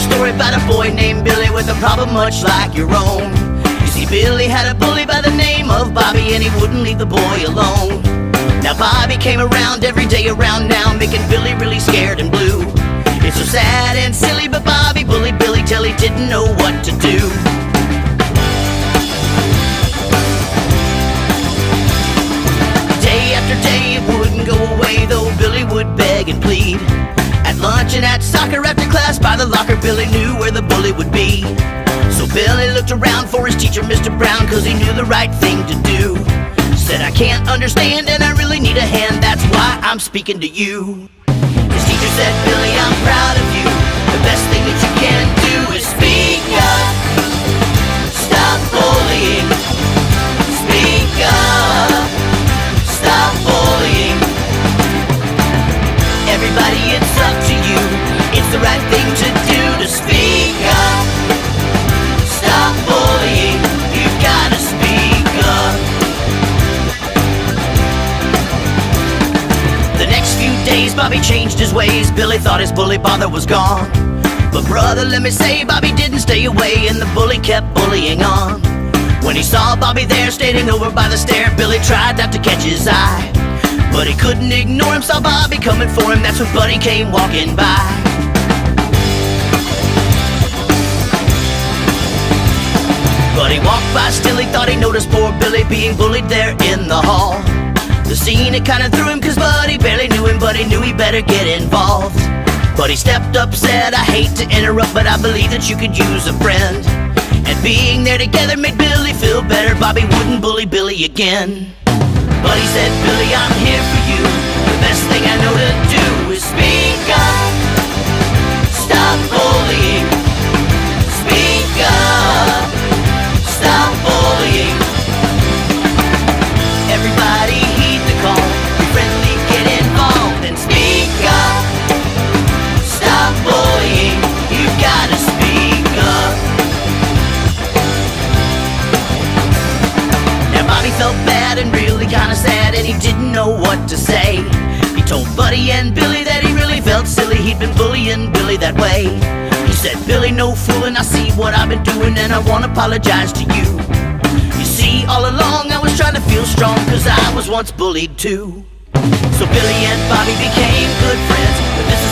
story about a boy named Billy with a problem much like your own. You see, Billy had a bully by the name of Bobby, and he wouldn't leave the boy alone. Now, Bobby came around every day around now, making Billy really scared and blue. It's so sad and silly, but Bobby bullied Billy till he didn't know what to do. Day after day, it wouldn't go away, though At soccer after class, by the locker, Billy knew where the bully would be. So Billy looked around for his teacher, Mr. Brown, cause he knew the right thing to do. Said, I can't understand and I really need a hand, that's why I'm speaking to you. His teacher said, Billy, I'm proud of Bobby changed his ways. Billy thought his bully bother was gone. But brother, let me say, Bobby didn't stay away, and the bully kept bullying on. When he saw Bobby there standing over by the stair, Billy tried not to catch his eye. But he couldn't ignore him, saw Bobby coming for him, that's when Buddy came walking by. He walked by still, he thought he noticed poor Billy being bullied there in the hall. The scene, it kinda threw him, cause Buddy he knew he better get involved. But he stepped up, said, I hate to interrupt, but I believe that you could use a friend. And being there together made Billy feel better, Bobby wouldn't bully Billy again. But he said, Billy, I'm kinda sad, and he didn't know what to say. He told Buddy and Billy that he really felt silly, he'd been bullying Billy that way. He said, Billy, no fooling, I see what I've been doing, and I wanna apologize to you. You see, all along I was trying to feel strong, cause I was once bullied too. So Billy and Bobby became good friends, but this is